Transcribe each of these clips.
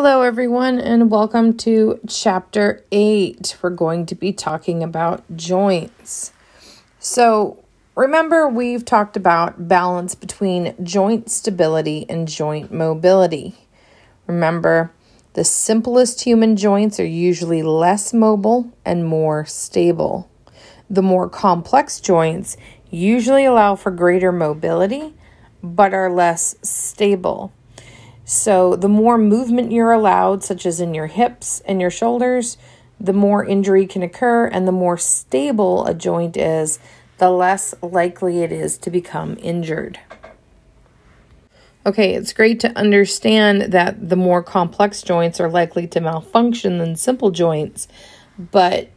Hello, everyone, and welcome to chapter 8. We're going to be talking about joints. So, remember, we've talked about balance between joint stability and joint mobility. Remember, the simplest human joints are usually less mobile and more stable. The more complex joints usually allow for greater mobility but are less stable. So, the more movement you're allowed, such as in your hips and your shoulders, the more injury can occur, and the more stable a joint is, the less likely it is to become injured. Okay, it's great to understand that the more complex joints are likely to malfunction than simple joints, but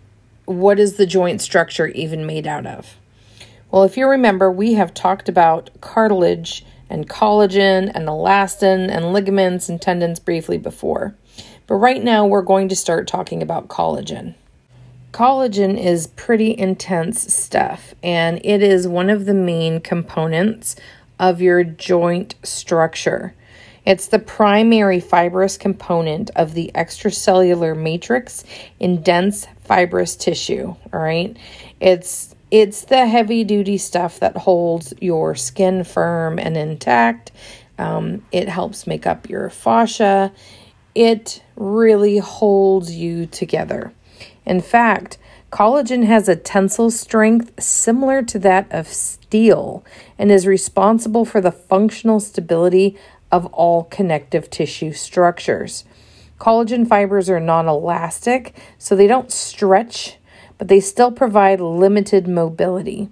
what is the joint structure even made out of? Well, if you remember, we have talked about cartilage and collagen and elastin and ligaments and tendons briefly before. But right now we're going to start talking about collagen. Collagen is pretty intense stuff and it is one of the main components of your joint structure. It's the primary fibrous component of the extracellular matrix in dense fibrous tissue, all right? It's it's the heavy duty stuff that holds your skin firm and intact. Um, it helps make up your fascia. It really holds you together. In fact, collagen has a tensile strength similar to that of steel and is responsible for the functional stability of all connective tissue structures. Collagen fibers are non elastic, so they don't stretch but they still provide limited mobility.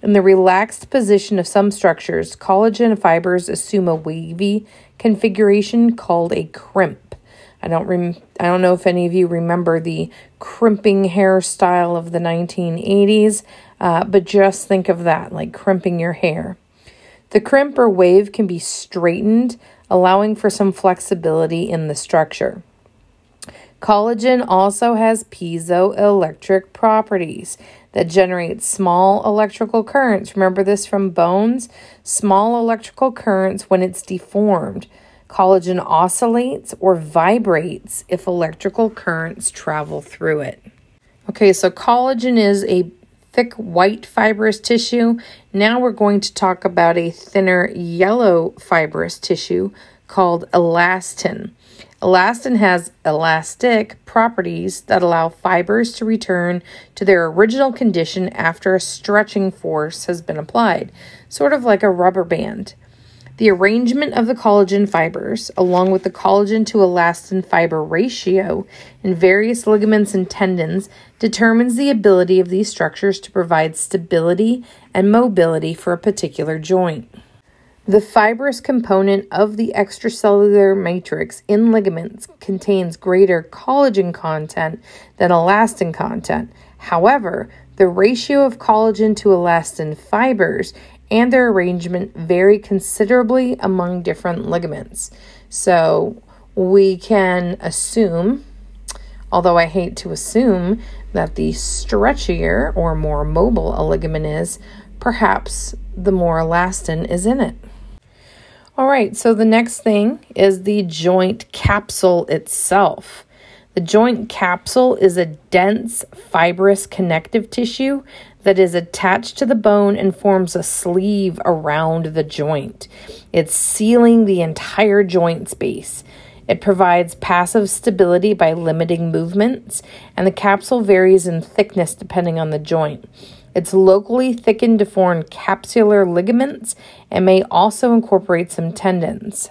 In the relaxed position of some structures, collagen fibers assume a wavy configuration called a crimp. I don't rem- I don't know if any of you remember the crimping hairstyle of the 1980s, uh, but just think of that, like crimping your hair. The crimp or wave can be straightened, allowing for some flexibility in the structure. Collagen also has piezoelectric properties that generate small electrical currents. Remember this from bones? Small electrical currents when it's deformed. Collagen oscillates or vibrates if electrical currents travel through it. Okay, so collagen is a thick white fibrous tissue. Now we're going to talk about a thinner yellow fibrous tissue called elastin. Elastin has elastic properties that allow fibers to return to their original condition after a stretching force has been applied, sort of like a rubber band. The arrangement of the collagen fibers, along with the collagen to elastin fiber ratio in various ligaments and tendons, determines the ability of these structures to provide stability and mobility for a particular joint. The fibrous component of the extracellular matrix in ligaments contains greater collagen content than elastin content. However, the ratio of collagen to elastin fibers and their arrangement vary considerably among different ligaments. So we can assume, although I hate to assume, that the stretchier or more mobile a ligament is, perhaps the more elastin is in it. All right, so the next thing is the joint capsule itself. The joint capsule is a dense, fibrous connective tissue that is attached to the bone and forms a sleeve around the joint. It's sealing the entire joint space. It provides passive stability by limiting movements, and the capsule varies in thickness depending on the joint. It's locally thickened to form capsular ligaments and may also incorporate some tendons.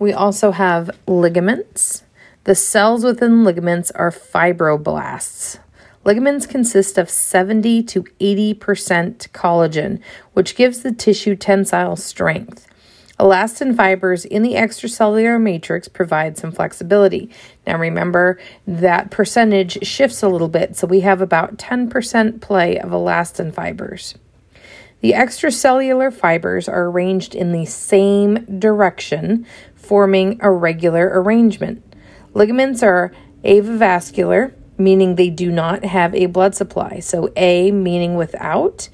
We also have ligaments. The cells within ligaments are fibroblasts. Ligaments consist of 70 to 80% collagen, which gives the tissue tensile strength. Elastin fibers in the extracellular matrix provide some flexibility. Now remember that percentage shifts a little bit, so we have about 10% play of elastin fibers. The extracellular fibers are arranged in the same direction, forming a regular arrangement. Ligaments are avascular, meaning they do not have a blood supply. So A meaning without,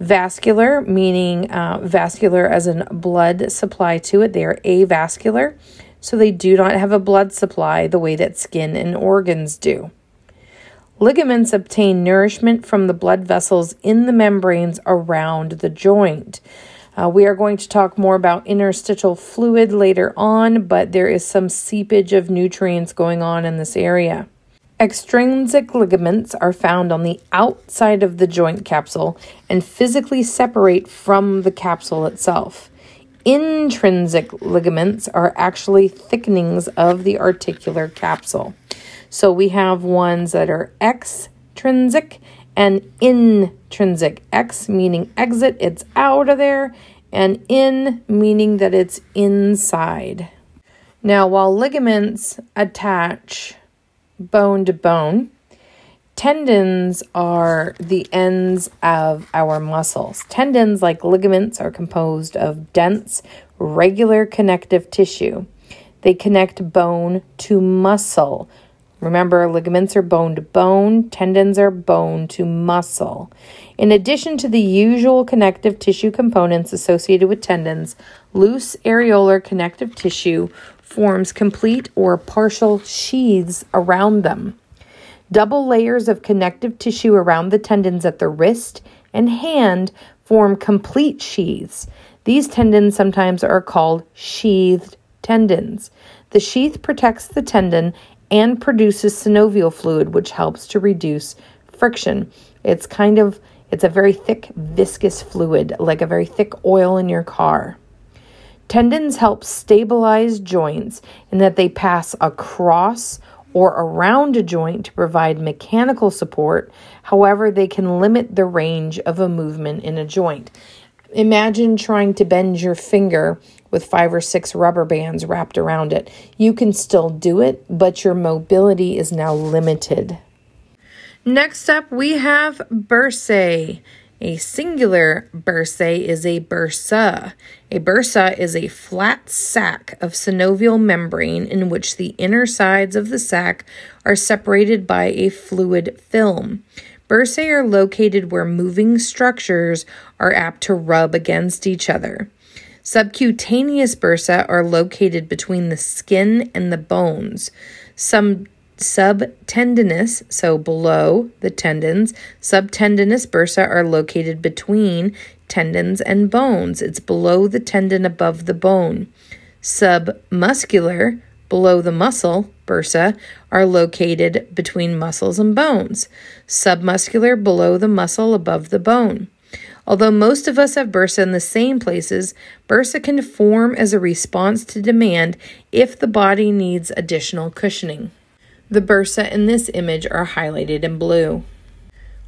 Vascular, meaning uh, vascular as in blood supply to it, they are avascular. so they do not have a blood supply the way that skin and organs do. Ligaments obtain nourishment from the blood vessels in the membranes around the joint. Uh, we are going to talk more about interstitial fluid later on, but there is some seepage of nutrients going on in this area. Extrinsic ligaments are found on the outside of the joint capsule and physically separate from the capsule itself. Intrinsic ligaments are actually thickenings of the articular capsule. So we have ones that are extrinsic and intrinsic. X meaning exit, it's out of there, and in meaning that it's inside. Now, while ligaments attach bone to bone, tendons are the ends of our muscles. Tendons, like ligaments, are composed of dense, regular connective tissue. They connect bone to muscle, Remember, ligaments are bone to bone, tendons are bone to muscle. In addition to the usual connective tissue components associated with tendons, loose areolar connective tissue forms complete or partial sheaths around them. Double layers of connective tissue around the tendons at the wrist and hand form complete sheaths. These tendons sometimes are called sheathed tendons. The sheath protects the tendon and produces synovial fluid, which helps to reduce friction. It's kind of it's a very thick viscous fluid, like a very thick oil in your car. Tendons help stabilize joints in that they pass across or around a joint to provide mechanical support. However, they can limit the range of a movement in a joint. Imagine trying to bend your finger with five or six rubber bands wrapped around it. You can still do it, but your mobility is now limited. Next up, we have bursae. A singular bursae is a bursa. A bursa is a flat sac of synovial membrane in which the inner sides of the sac are separated by a fluid film. Bursae are located where moving structures are apt to rub against each other. Subcutaneous bursa are located between the skin and the bones. Some subtendinous, so below the tendons, subtendinous bursa are located between tendons and bones. It's below the tendon above the bone. Submuscular, below the muscle, bursa, are located between muscles and bones. Submuscular, below the muscle above the bone. Although most of us have bursa in the same places, bursa can form as a response to demand if the body needs additional cushioning. The bursa in this image are highlighted in blue.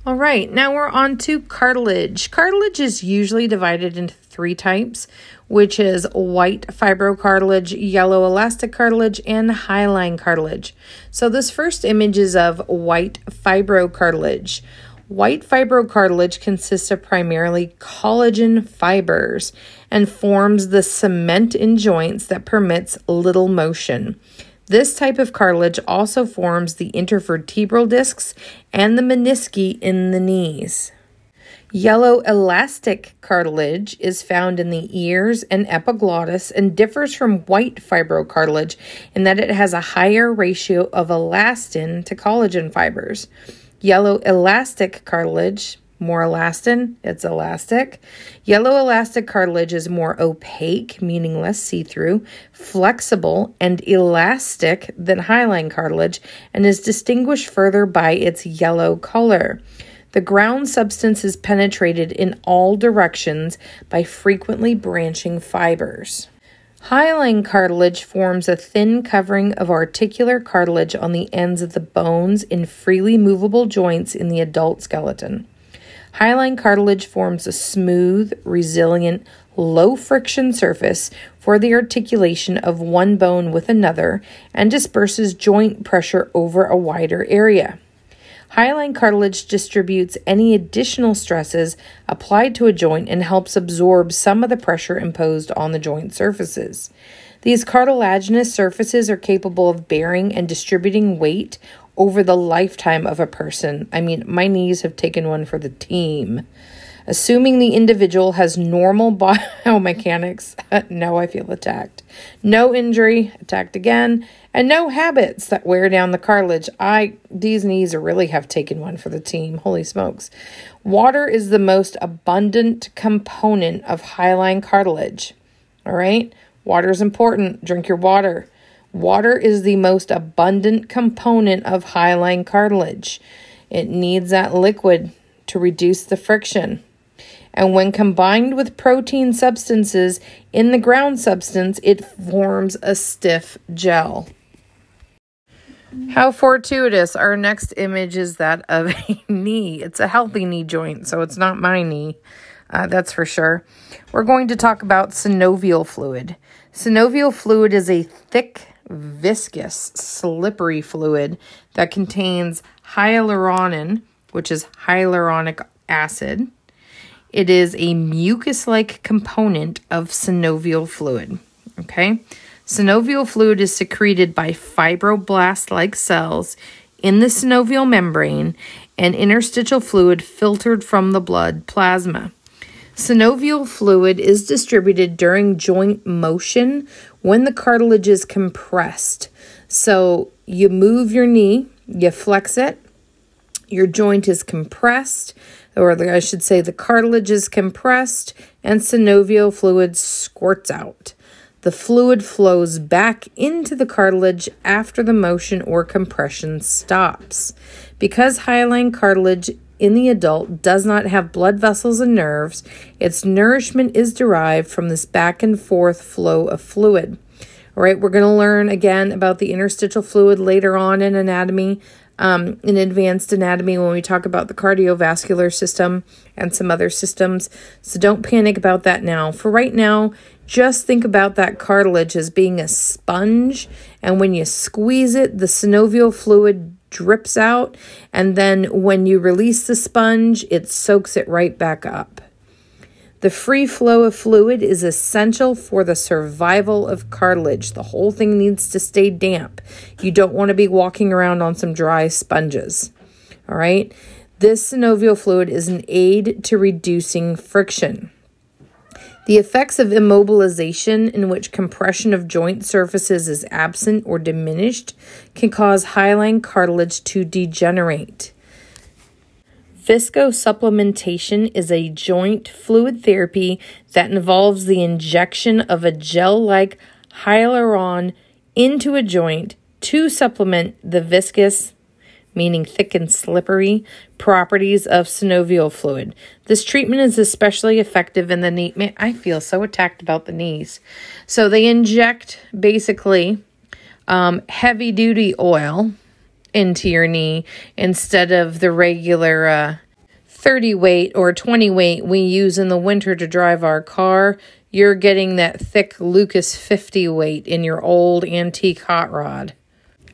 All right, now we're on to cartilage. Cartilage is usually divided into three types, which is white fibrocartilage, yellow elastic cartilage, and hyaline cartilage. So this first image is of white fibrocartilage. White fibrocartilage consists of primarily collagen fibers and forms the cement in joints that permits little motion. This type of cartilage also forms the intervertebral discs and the menisci in the knees. Yellow elastic cartilage is found in the ears and epiglottis and differs from white fibrocartilage in that it has a higher ratio of elastin to collagen fibers. Yellow elastic cartilage, more elastin, it's elastic. Yellow elastic cartilage is more opaque, meaning less see through, flexible, and elastic than hyaline cartilage, and is distinguished further by its yellow color. The ground substance is penetrated in all directions by frequently branching fibers. Hyaline cartilage forms a thin covering of articular cartilage on the ends of the bones in freely movable joints in the adult skeleton. Hyaline cartilage forms a smooth, resilient, low friction surface for the articulation of one bone with another and disperses joint pressure over a wider area. Hyaline cartilage distributes any additional stresses applied to a joint and helps absorb some of the pressure imposed on the joint surfaces. These cartilaginous surfaces are capable of bearing and distributing weight over the lifetime of a person. I mean, my knees have taken one for the team. Assuming the individual has normal biomechanics, no, I feel attacked. No injury, attacked again, and no habits that wear down the cartilage. I these knees really have taken one for the team. Holy smokes. Water is the most abundant component of hyaline cartilage. All right? Water is important. Drink your water. Water is the most abundant component of hyaline cartilage. It needs that liquid to reduce the friction. And when combined with protein substances in the ground substance, it forms a stiff gel. How fortuitous. Our next image is that of a knee. It's a healthy knee joint, so it's not my knee. Uh, that's for sure. We're going to talk about synovial fluid. Synovial fluid is a thick, viscous, slippery fluid that contains hyaluronin, which is hyaluronic acid. It is a mucus like component of synovial fluid. Okay. Synovial fluid is secreted by fibroblast like cells in the synovial membrane and interstitial fluid filtered from the blood plasma. Synovial fluid is distributed during joint motion when the cartilage is compressed. So you move your knee, you flex it, your joint is compressed, or I should say the cartilage is compressed, and synovial fluid squirts out. The fluid flows back into the cartilage after the motion or compression stops. Because hyaline cartilage in the adult does not have blood vessels and nerves, its nourishment is derived from this back and forth flow of fluid. All right, we're going to learn again about the interstitial fluid later on in anatomy, um, in advanced anatomy, when we talk about the cardiovascular system and some other systems. So don't panic about that now. For right now, just think about that cartilage as being a sponge, and when you squeeze it, the synovial fluid drips out, and then when you release the sponge, it soaks it right back up. The free flow of fluid is essential for the survival of cartilage. The whole thing needs to stay damp. You don't want to be walking around on some dry sponges. All right. This synovial fluid is an aid to reducing friction. The effects of immobilization, in which compression of joint surfaces is absent or diminished, can cause hyaline cartilage to degenerate. Viscosupplementation is a joint fluid therapy that involves the injection of a gel like hyaluron into a joint to supplement the viscous, meaning thick and slippery, properties of synovial fluid. This treatment is especially effective in the knee. Man, I feel so attacked about the knees. So they inject basically um, heavy duty oil into your knee instead of the regular uh, 30 weight or 20 weight we use in the winter to drive our car. You're getting that thick Lucas 50 weight in your old antique hot rod.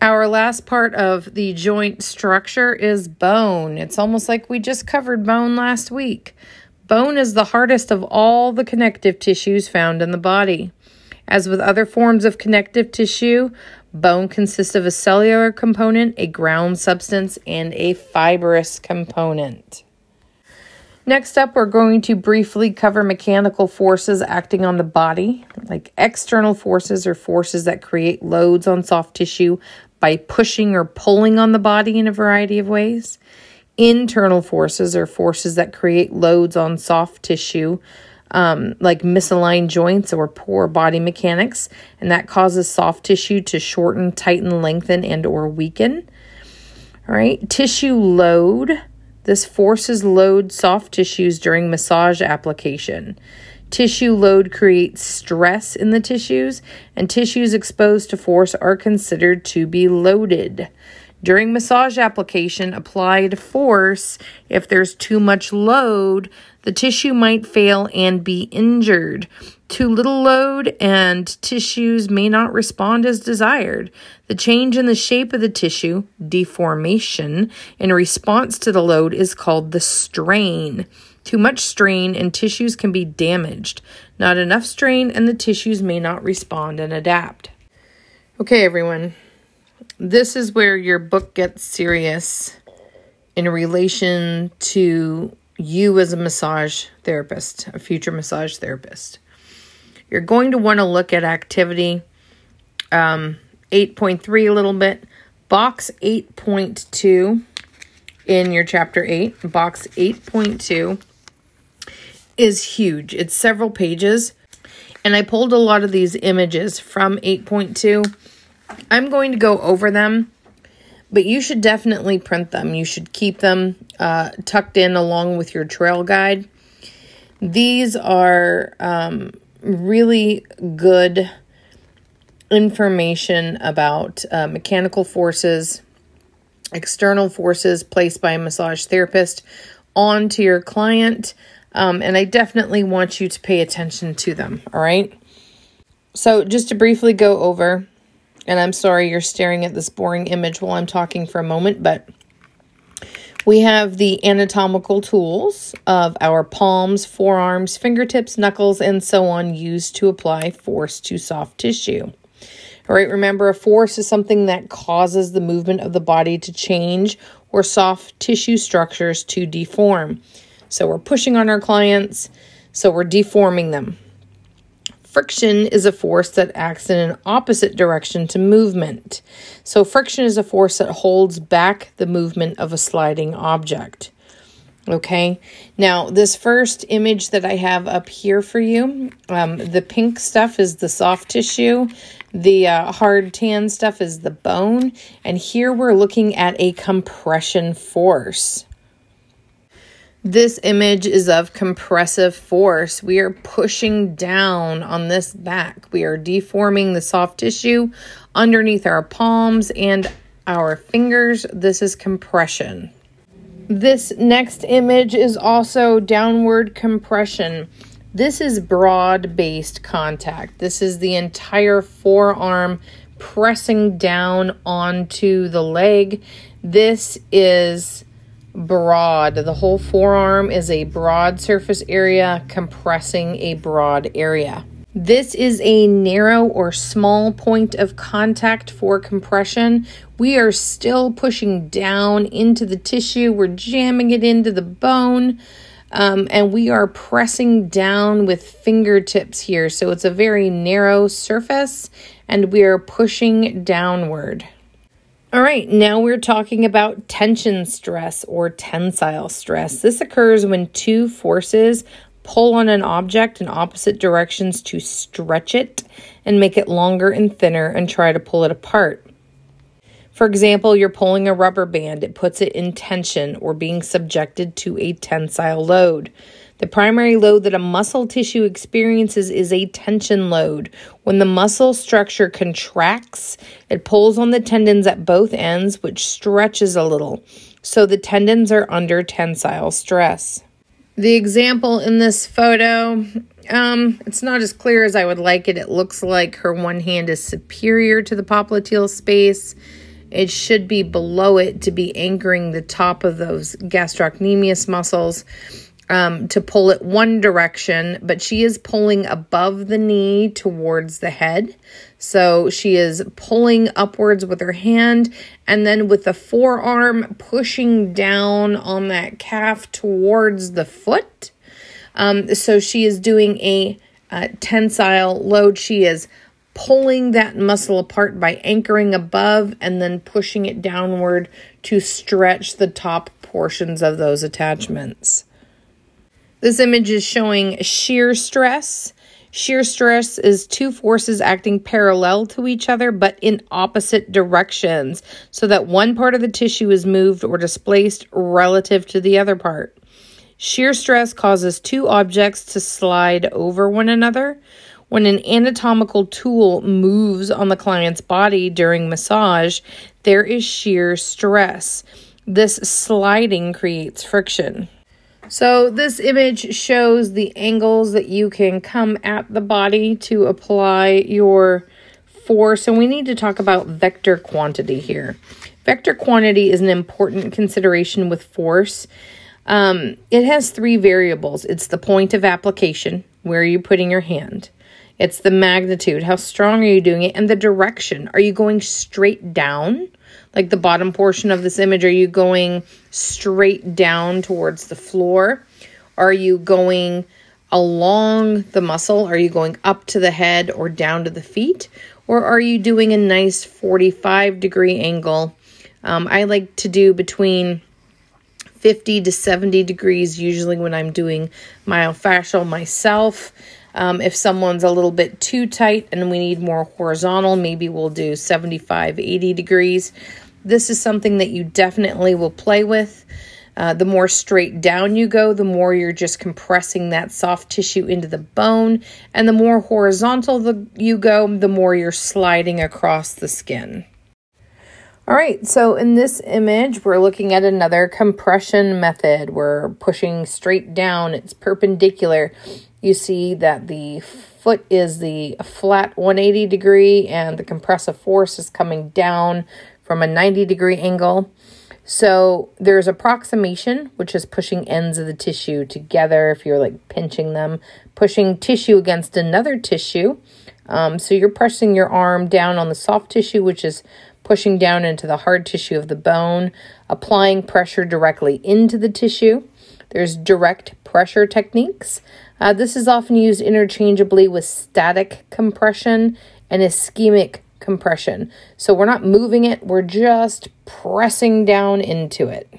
Our last part of the joint structure is bone. It's almost like we just covered bone last week. Bone is the hardest of all the connective tissues found in the body. As with other forms of connective tissue, Bone consists of a cellular component, a ground substance, and a fibrous component. Next up, we're going to briefly cover mechanical forces acting on the body. Like external forces or forces that create loads on soft tissue by pushing or pulling on the body in a variety of ways. Internal forces are forces that create loads on soft tissue um, like misaligned joints or poor body mechanics, and that causes soft tissue to shorten, tighten, lengthen, and or weaken. All right, tissue load. This forces load soft tissues during massage application. Tissue load creates stress in the tissues, and tissues exposed to force are considered to be loaded. During massage application, applied force, if there's too much load, the tissue might fail and be injured. Too little load and tissues may not respond as desired. The change in the shape of the tissue, deformation, in response to the load is called the strain. Too much strain and tissues can be damaged. Not enough strain and the tissues may not respond and adapt. Okay, everyone. This is where your book gets serious in relation to you as a massage therapist, a future massage therapist. You're going to want to look at activity um, 8.3 a little bit, box 8.2 in your chapter 8, box 8.2 is huge. It's several pages. And I pulled a lot of these images from 8.2. I'm going to go over them, but you should definitely print them. You should keep them uh, tucked in along with your trail guide. These are um, really good information about uh, mechanical forces, external forces placed by a massage therapist onto your client. Um, and I definitely want you to pay attention to them. All right. So, just to briefly go over, and I'm sorry you're staring at this boring image while I'm talking for a moment, but we have the anatomical tools of our palms, forearms, fingertips, knuckles, and so on used to apply force to soft tissue. All right, remember a force is something that causes the movement of the body to change or soft tissue structures to deform. So we're pushing on our clients, so we're deforming them. Friction is a force that acts in an opposite direction to movement. So, friction is a force that holds back the movement of a sliding object. Okay, now this first image that I have up here for you, um, the pink stuff is the soft tissue, the uh, hard tan stuff is the bone, and here we're looking at a compression force. This image is of compressive force. We are pushing down on this back. We are deforming the soft tissue underneath our palms and our fingers. This is compression. This next image is also downward compression. This is broad based contact. This is the entire forearm pressing down onto the leg. This is broad. The whole forearm is a broad surface area compressing a broad area. This is a narrow or small point of contact for compression. We are still pushing down into the tissue, we're jamming it into the bone, um, and we are pressing down with fingertips here. So it's a very narrow surface, and we are pushing downward. All right, now we're talking about tension stress or tensile stress. This occurs when two forces pull on an object in opposite directions to stretch it and make it longer and thinner and try to pull it apart. For example, you're pulling a rubber band, it puts it in tension or being subjected to a tensile load. The primary load that a muscle tissue experiences is a tension load. When the muscle structure contracts, it pulls on the tendons at both ends, which stretches a little. So the tendons are under tensile stress. The example in this photo, um, it's not as clear as I would like it. It looks like her one hand is superior to the popliteal space. It should be below it to be anchoring the top of those gastrocnemius muscles um, to pull it one direction, but she is pulling above the knee towards the head. So she is pulling upwards with her hand and then with the forearm pushing down on that calf towards the foot. Um, so she is doing a tensile load. She is pulling that muscle apart by anchoring above and then pushing it downward to stretch the top portions of those attachments. This image is showing shear stress. Shear stress is two forces acting parallel to each other but in opposite directions so that one part of the tissue is moved or displaced relative to the other part. Shear stress causes two objects to slide over one another. When an anatomical tool moves on the client's body during massage, there is shear stress. This sliding creates friction. So this image shows the angles that you can come at the body to apply your force. And we need to talk about vector quantity here. Vector quantity is an important consideration with force. Um, it has three variables. It's the point of application, where are you putting your hand? It's the magnitude, how strong are you doing it, and the direction. Are you going straight down? Like the bottom portion of this image, are you going straight down towards the floor? Are you going along the muscle? Are you going up to the head or down to the feet? Or are you doing a nice 45 degree angle? Um, I like to do between 50 to 70 degrees usually when I'm doing myofascial myself. Um, if someone's a little bit too tight and we need more horizontal, maybe we'll do 75, 80 degrees. This is something that you definitely will play with. Uh, the more straight down you go, the more you're just compressing that soft tissue into the bone. And the more horizontal the, you go, the more you're sliding across the skin. All right, so in this image, we're looking at another compression method. We're pushing straight down, it's perpendicular. You see that the foot is the flat 180 degree and the compressive force is coming down from a 90 degree angle. So there's approximation, which is pushing ends of the tissue together if you're like pinching them, pushing tissue against another tissue. Um, so you're pressing your arm down on the soft tissue, which is pushing down into the hard tissue of the bone, applying pressure directly into the tissue. There's direct pressure techniques. Uh, this is often used interchangeably with static compression and ischemic compression. So we're not moving it, we're just pressing down into it.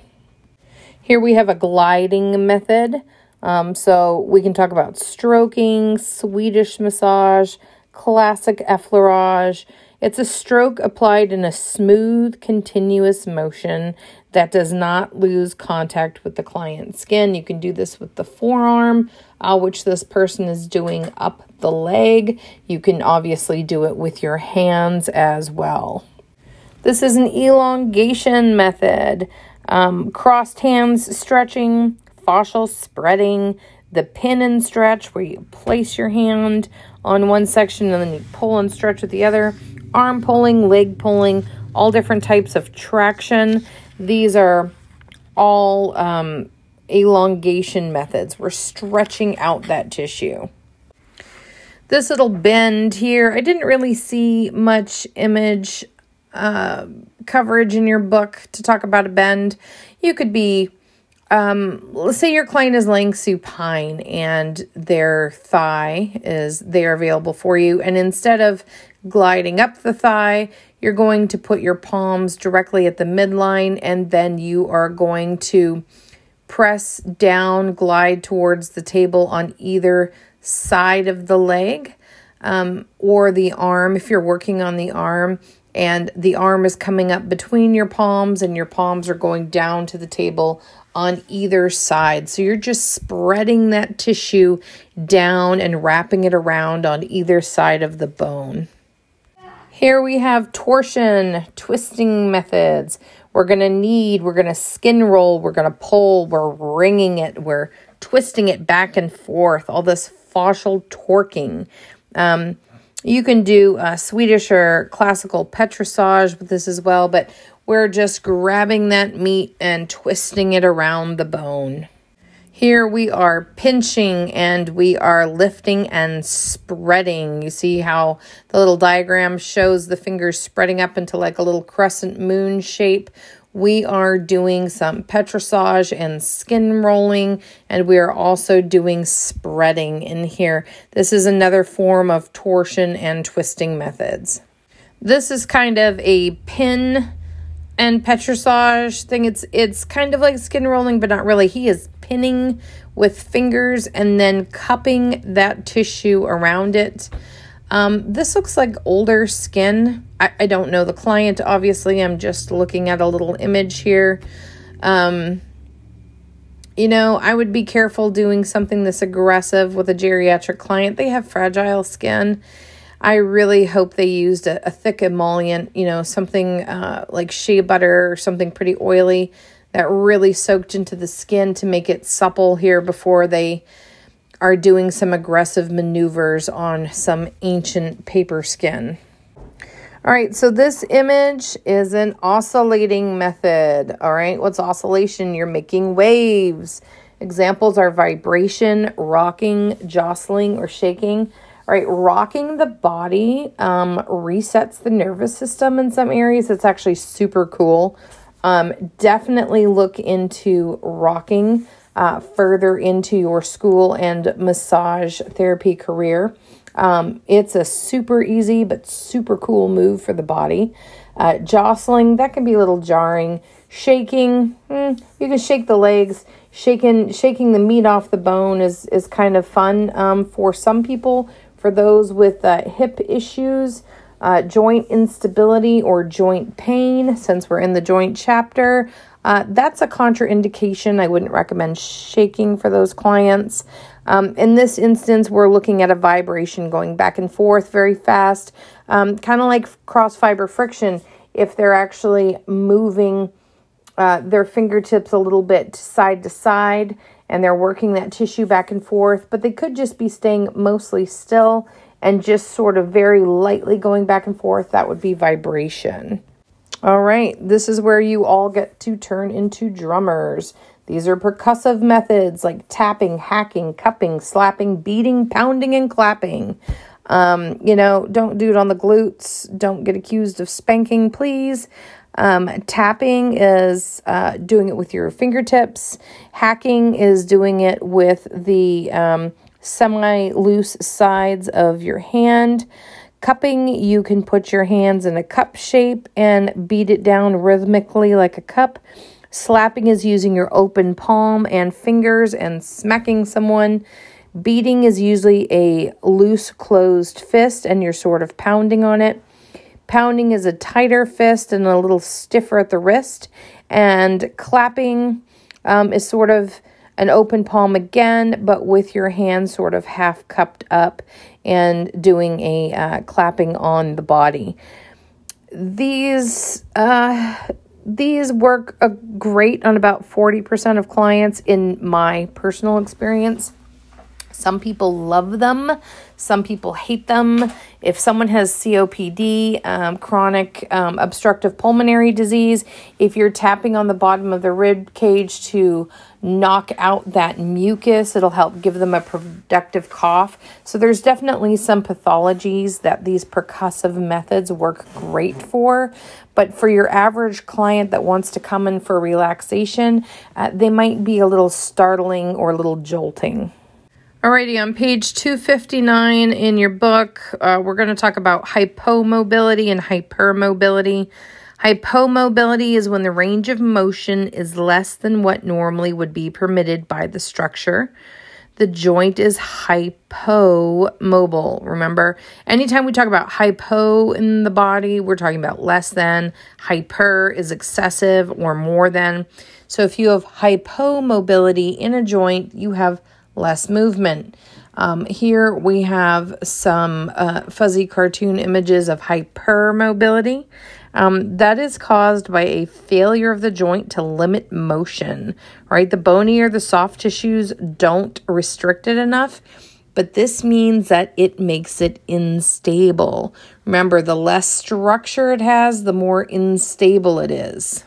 Here we have a gliding method. Um, so we can talk about stroking, Swedish massage, classic effleurage. It's a stroke applied in a smooth, continuous motion that does not lose contact with the client's skin. You can do this with the forearm, uh, which this person is doing up the leg. You can obviously do it with your hands as well. This is an elongation method. Um, crossed hands stretching, fascial spreading, the pin and stretch where you place your hand on one section and then you pull and stretch with the other, arm pulling, leg pulling, all different types of traction. These are all um, elongation methods. We're stretching out that tissue. This little bend here, I didn't really see much image uh, coverage in your book to talk about a bend. You could be, um, let's say your client is laying supine and their thigh is there available for you. And instead of gliding up the thigh, you're going to put your palms directly at the midline and then you are going to press down, glide towards the table on either side of the leg um, or the arm if you're working on the arm and the arm is coming up between your palms and your palms are going down to the table on either side. So you're just spreading that tissue down and wrapping it around on either side of the bone. Here we have torsion, twisting methods. We're going to knead, we're going to skin roll, we're going to pull, we're wringing it, we're twisting it back and forth, all this fascial torquing. Um, you can do a Swedish or classical petrissage with this as well, but we're just grabbing that meat and twisting it around the bone. Here we are pinching and we are lifting and spreading. You see how the little diagram shows the fingers spreading up into like a little crescent moon shape we are doing some petrissage and skin rolling, and we are also doing spreading in here. This is another form of torsion and twisting methods. This is kind of a pin and petrissage thing. It's it's kind of like skin rolling, but not really. He is pinning with fingers and then cupping that tissue around it. Um, this looks like older skin. I, I don't know the client, obviously. I'm just looking at a little image here. Um, you know, I would be careful doing something this aggressive with a geriatric client. They have fragile skin. I really hope they used a, a thick emollient, you know, something uh, like shea butter or something pretty oily that really soaked into the skin to make it supple here before they are doing some aggressive maneuvers on some ancient paper skin. All right, so this image is an oscillating method. All right, what's oscillation? You're making waves. Examples are vibration, rocking, jostling, or shaking. All right, rocking the body um, resets the nervous system in some areas. It's actually super cool. Um, definitely look into rocking uh, further into your school and massage therapy career. Um, it's a super easy but super cool move for the body. Uh, jostling, that can be a little jarring. Shaking, hmm, you can shake the legs. Shaking, shaking the meat off the bone is, is kind of fun um, for some people. For those with uh, hip issues, uh, joint instability or joint pain, since we're in the joint chapter, uh, that's a contraindication. I wouldn't recommend shaking for those clients. Um, in this instance, we're looking at a vibration going back and forth very fast, um, kind of like cross fiber friction. If they're actually moving uh, their fingertips a little bit side to side and they're working that tissue back and forth, but they could just be staying mostly still and just sort of very lightly going back and forth. That would be vibration. All right, this is where you all get to turn into drummers. These are percussive methods like tapping, hacking, cupping, slapping, beating, pounding, and clapping. Um, you know, don't do it on the glutes. Don't get accused of spanking, please. Um, tapping is uh, doing it with your fingertips. Hacking is doing it with the um, semi loose sides of your hand. Cupping, you can put your hands in a cup shape and beat it down rhythmically like a cup. Slapping is using your open palm and fingers and smacking someone. Beating is usually a loose closed fist and you're sort of pounding on it. Pounding is a tighter fist and a little stiffer at the wrist. And clapping um, is sort of an open palm again, but with your hand sort of half cupped up and doing a uh, clapping on the body. These uh, these work uh, great on about 40% of clients in my personal experience. Some people love them, some people hate them. If someone has COPD, um, chronic um, obstructive pulmonary disease, if you're tapping on the bottom of the rib cage to knock out that mucus, it'll help give them a productive cough. So, there's definitely some pathologies that these percussive methods work great for. But for your average client that wants to come in for relaxation, uh, they might be a little startling or a little jolting. Alrighty, on page 259 in your book, uh, we're going to talk about hypomobility and hypermobility. Hypomobility is when the range of motion is less than what normally would be permitted by the structure. The joint is hypomobile. Remember, anytime we talk about hypo in the body, we're talking about less than. Hyper is excessive or more than. So if you have hypomobility in a joint, you have less movement. Um, here we have some uh, fuzzy cartoon images of hypermobility. Um, that is caused by a failure of the joint to limit motion, right? The bony or the soft tissues don't restrict it enough, but this means that it makes it unstable. Remember, the less structure it has, the more unstable it is.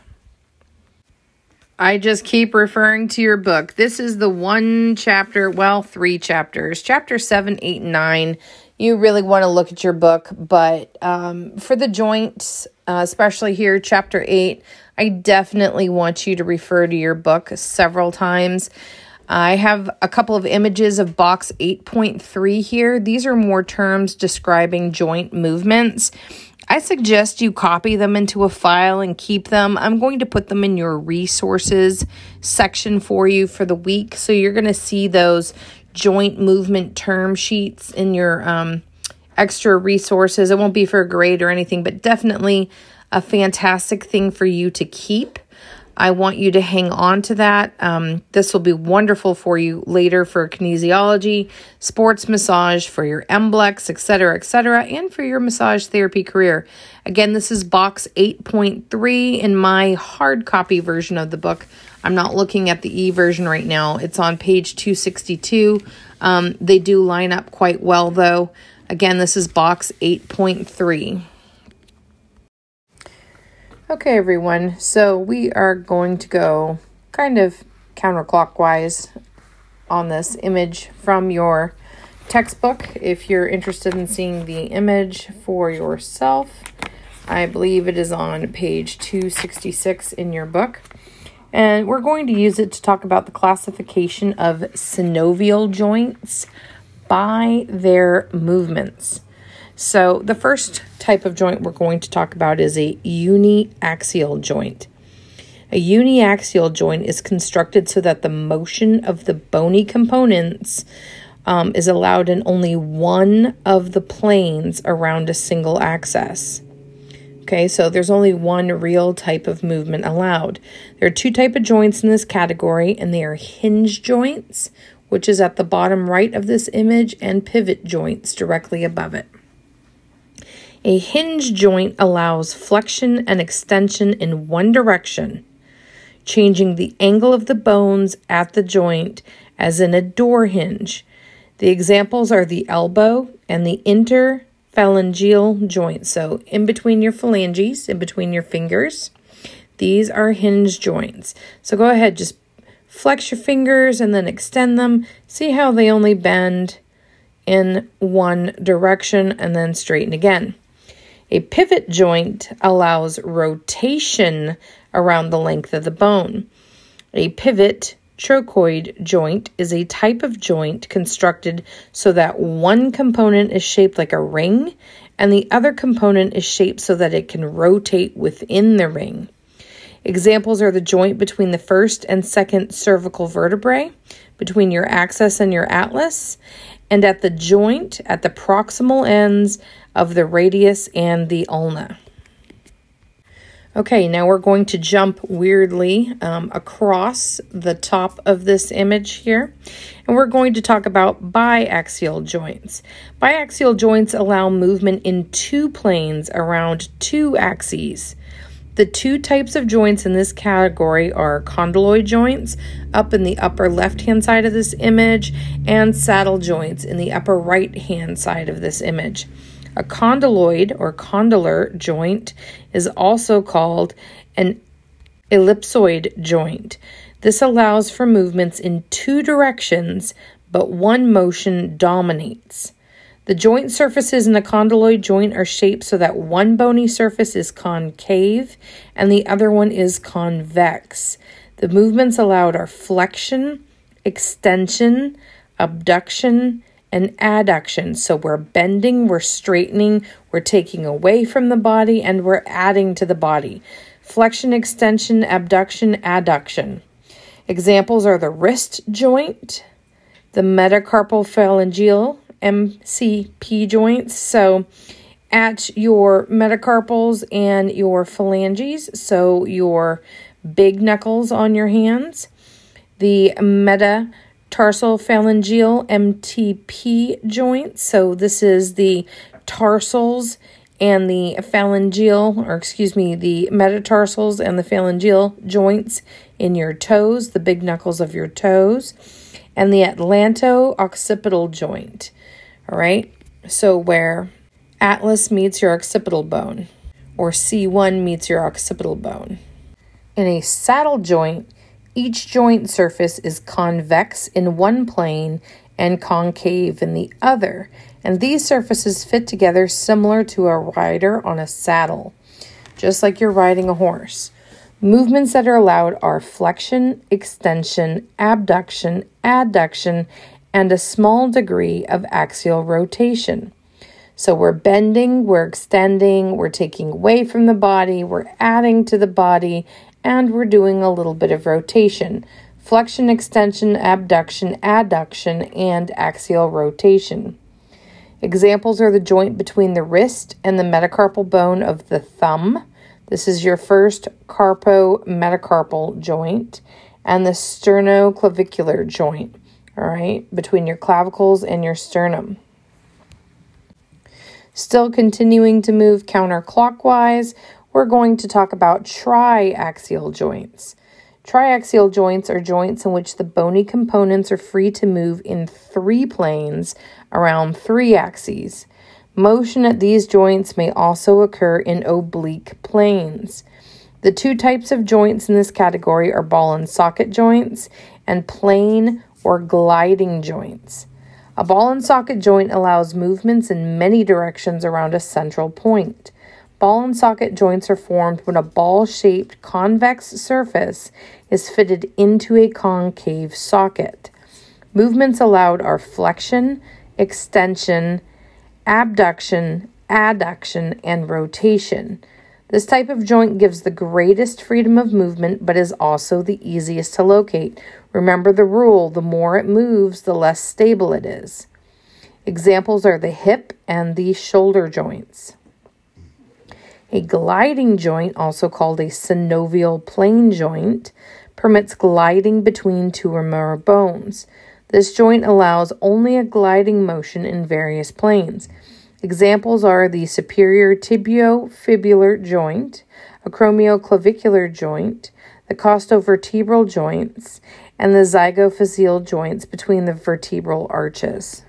I just keep referring to your book. This is the one chapter, well, three chapters, chapter seven, eight, and nine. You really want to look at your book, but um, for the joints, uh, especially here, chapter eight, I definitely want you to refer to your book several times. I have a couple of images of box 8.3 here. These are more terms describing joint movements. I suggest you copy them into a file and keep them. I'm going to put them in your resources section for you for the week. So you're going to see those joint movement term sheets in your um, extra resources. It won't be for a grade or anything, but definitely a fantastic thing for you to keep. I want you to hang on to that. Um, this will be wonderful for you later for kinesiology, sports massage, for your MBLEX, etc., etc., and for your massage therapy career. Again, this is box 8.3 in my hard copy version of the book. I'm not looking at the e version right now. It's on page 262. Um, they do line up quite well, though. Again, this is box 8.3. Okay, everyone, so we are going to go kind of counterclockwise on this image from your textbook. If you're interested in seeing the image for yourself, I believe it is on page 266 in your book. And we're going to use it to talk about the classification of synovial joints by their movements. So, the first type of joint we're going to talk about is a uniaxial joint. A uniaxial joint is constructed so that the motion of the bony components um, is allowed in only one of the planes around a single axis. Okay, so there's only one real type of movement allowed. There are two type of joints in this category, and they are hinge joints, which is at the bottom right of this image, and pivot joints directly above it. A hinge joint allows flexion and extension in one direction, changing the angle of the bones at the joint as in a door hinge. The examples are the elbow and the interphalangeal joint. So, in between your phalanges, in between your fingers, these are hinge joints. So, go ahead, just flex your fingers and then extend them. See how they only bend in one direction and then straighten again. A pivot joint allows rotation around the length of the bone. A pivot trochoid joint is a type of joint constructed so that one component is shaped like a ring and the other component is shaped so that it can rotate within the ring. Examples are the joint between the first and second cervical vertebrae, between your axis and your atlas, and at the joint at the proximal ends of the radius and the ulna. Okay, now we're going to jump weirdly um, across the top of this image here, and we're going to talk about biaxial joints. Biaxial joints allow movement in two planes around two axes. The two types of joints in this category are condyloid joints up in the upper left hand side of this image and saddle joints in the upper right hand side of this image. A condyloid or condylar joint is also called an ellipsoid joint. This allows for movements in two directions, but one motion dominates. The joint surfaces in the condyloid joint are shaped so that one bony surface is concave and the other one is convex. The movements allowed are flexion, extension, abduction, and adduction. So we're bending, we're straightening, we're taking away from the body, and we're adding to the body. Flexion, extension, abduction, adduction. Examples are the wrist joint, the metacarpal phalangeal, MCP joints. So at your metacarpals and your phalanges, so your big knuckles on your hands, the meta tarsal phalangeal MTP joint. So this is the tarsals and the phalangeal, or excuse me, the metatarsals and the phalangeal joints in your toes, the big knuckles of your toes, and the atlanto-occipital joint. All right, so where atlas meets your occipital bone, or C1 meets your occipital bone. In a saddle joint, each joint surface is convex in one plane and concave in the other, and these surfaces fit together similar to a rider on a saddle, just like you're riding a horse. Movements that are allowed are flexion, extension, abduction, adduction, and a small degree of axial rotation. So we're bending, we're extending, we're taking away from the body, we're adding to the body, and we're doing a little bit of rotation flexion, extension, abduction, adduction, and axial rotation. Examples are the joint between the wrist and the metacarpal bone of the thumb. This is your first carpo-metacarpal joint, and the sternoclavicular joint, all right, between your clavicles and your sternum. Still continuing to move counterclockwise, we're going to talk about triaxial joints. Triaxial joints are joints in which the bony components are free to move in three planes around three axes. Motion at these joints may also occur in oblique planes. The two types of joints in this category are ball and socket joints and plane or gliding joints. A ball and socket joint allows movements in many directions around a central point. Ball and socket joints are formed when a ball shaped convex surface is fitted into a concave socket. Movements allowed are flexion, extension, abduction, adduction, and rotation. This type of joint gives the greatest freedom of movement but is also the easiest to locate. Remember the rule the more it moves, the less stable it is. Examples are the hip and the shoulder joints. A gliding joint, also called a synovial plane joint, permits gliding between two or more bones. This joint allows only a gliding motion in various planes. Examples are the superior tibiofibular joint, acromioclavicular joint, the costovertebral joints, and the zygapophyseal joints between the vertebral arches.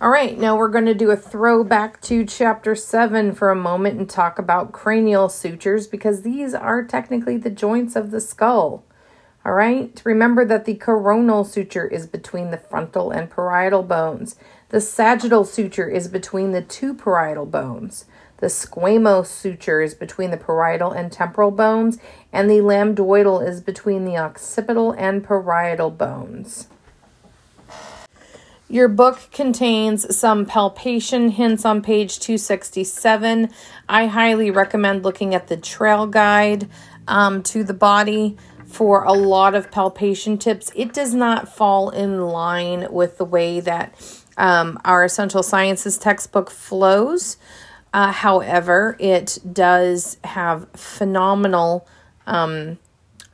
All right, now we're going to do a throwback to chapter 7 for a moment and talk about cranial sutures because these are technically the joints of the skull. All right, remember that the coronal suture is between the frontal and parietal bones. The sagittal suture is between the two parietal bones. The squamous suture is between the parietal and temporal bones, and the lambdoidal is between the occipital and parietal bones. Your book contains some palpation hints on page 267. I highly recommend looking at the trail guide um, to the body for a lot of palpation tips. It does not fall in line with the way that um, our Essential Sciences textbook flows. Uh, however, it does have phenomenal um,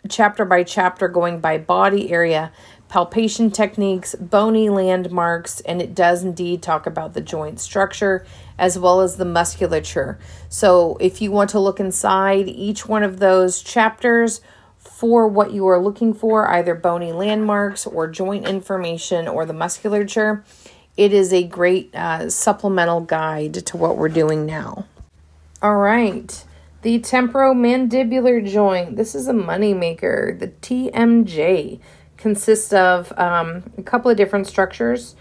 chapter by chapter going by body area palpation techniques, bony landmarks, and it does indeed talk about the joint structure as well as the musculature. So, if you want to look inside each one of those chapters for what you are looking for, either bony landmarks or joint information or the musculature, it is a great uh, supplemental guide to what we're doing now. All right. The temporomandibular joint. This is a moneymaker. The TMJ consists of um, a couple of different structures.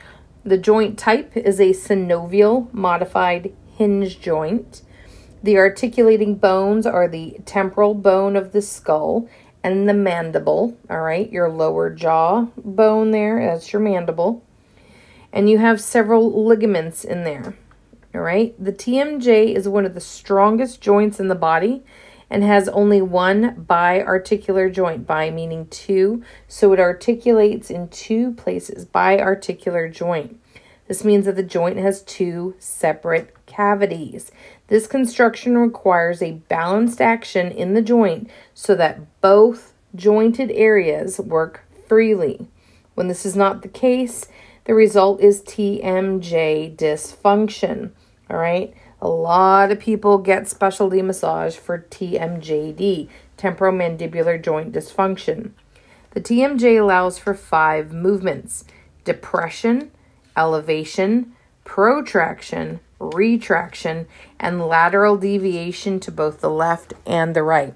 The joint type is a synovial modified hinge joint. The articulating bones are the temporal bone of the skull and the mandible. All right, your lower jaw bone there, that's your mandible. And you have several ligaments in there. All right, the TMJ is one of the strongest joints in the body and has only one biarticular joint, bi meaning two, so it articulates in two places, biarticular joint. This means that the joint has two separate cavities. This construction requires a balanced action in the joint so that both jointed areas work freely. When this is not the case, the result is TMJ dysfunction. All right. A lot of people get specialty massage for TMJD, temporomandibular joint dysfunction. The TMJ allows for five movements depression, elevation, protraction, retraction, and lateral deviation to both the left and the right.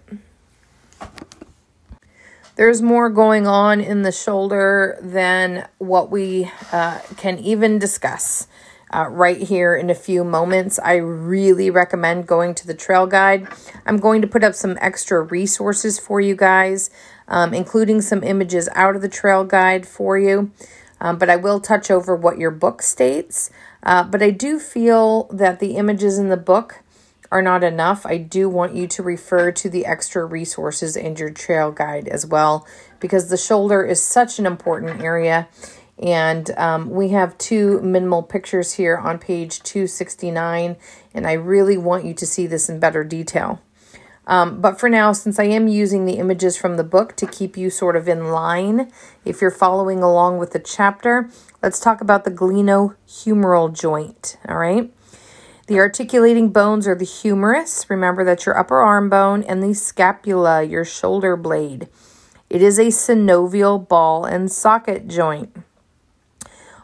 There's more going on in the shoulder than what we uh, can even discuss uh, right here in a few moments. I really recommend going to the trail guide. I'm going to put up some extra resources for you guys, um, including some images out of the trail guide for you. Um, but I will touch over what your book states. Uh, but I do feel that the images in the book are not enough. I do want you to refer to the extra resources in your trail guide as well, because the shoulder is such an important area and um, we have two minimal pictures here on page 269, and I really want you to see this in better detail. Um, but for now, since I am using the images from the book to keep you sort of in line, if you're following along with the chapter, let's talk about the glenohumeral joint, all right? The articulating bones are the humerus, remember that's your upper arm bone, and the scapula, your shoulder blade. It is a synovial ball and socket joint.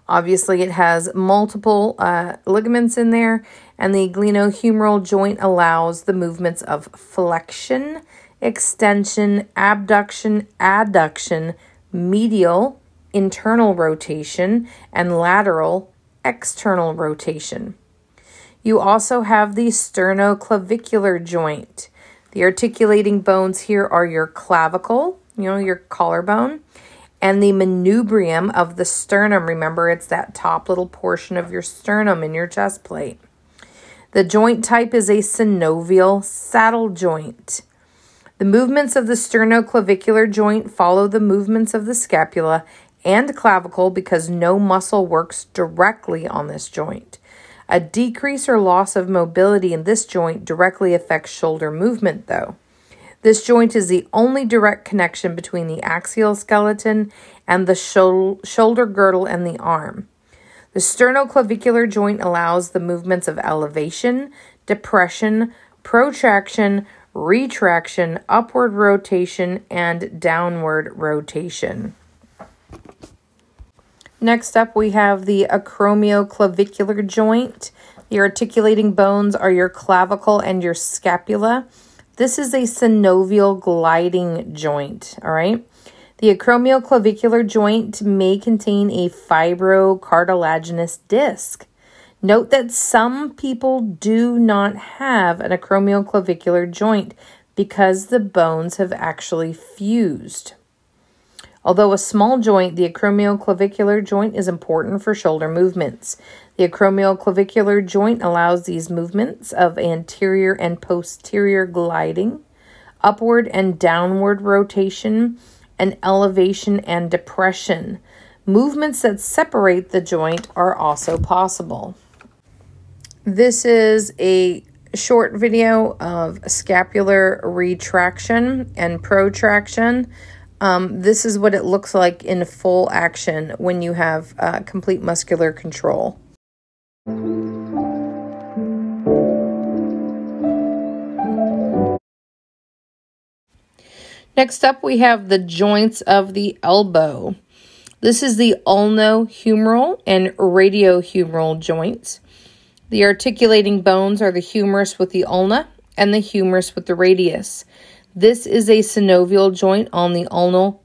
Obviously, it has multiple uh, ligaments in there, and the glenohumeral joint allows the movements of flexion, extension, abduction, adduction, medial, internal rotation, and lateral, external rotation. You also have the sternoclavicular joint. The articulating bones here are your clavicle, you know, your collarbone, and the manubrium of the sternum. Remember, it's that top little portion of your sternum in your chest plate. The joint type is a synovial saddle joint. The movements of the sternoclavicular joint follow the movements of the scapula and clavicle because no muscle works directly on this joint. A decrease or loss of mobility in this joint directly affects shoulder movement, though. This joint is the only direct connection between the axial skeleton and the shoulder girdle and the arm. The sternoclavicular joint allows the movements of elevation, depression, protraction, retraction, upward rotation, and downward rotation. Next up, we have the acromioclavicular joint. The articulating bones are your clavicle and your scapula. This is a synovial gliding joint, all right? The acromioclavicular joint may contain a fibrocartilaginous disc. Note that some people do not have an acromioclavicular joint because the bones have actually fused. Although a small joint, the acromioclavicular joint is important for shoulder movements. The acromioclavicular joint allows these movements of anterior and posterior gliding, upward and downward rotation, and elevation and depression. Movements that separate the joint are also possible. This is a short video of scapular retraction and protraction. Um, this is what it looks like in full action when you have uh, complete muscular control. Next up, we have the joints of the elbow. This is the ulnohumeral and radiohumeral joints. The articulating bones are the humerus with the ulna and the humerus with the radius. This is a synovial joint on the ulno,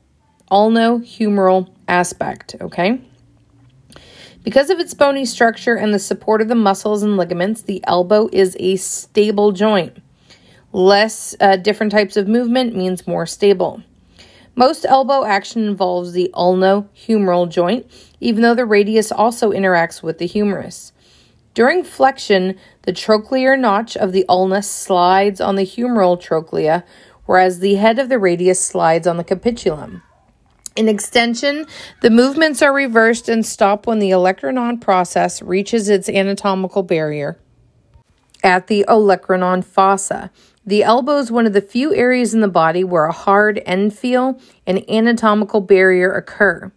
ulnohumeral aspect, okay? Because of its bony structure and the support of the muscles and ligaments, the elbow is a stable joint. Less uh, different types of movement means more stable. Most elbow action involves the ulnohumeral joint, even though the radius also interacts with the humerus. During flexion, the trochlear notch of the ulna slides on the humeral trochlea, whereas the head of the radius slides on the capitulum. In extension, the movements are reversed and stop when the olecranon process reaches its anatomical barrier at the olecranon fossa. The elbow is one of the few areas in the body where a hard end feel and anatomical barrier occur.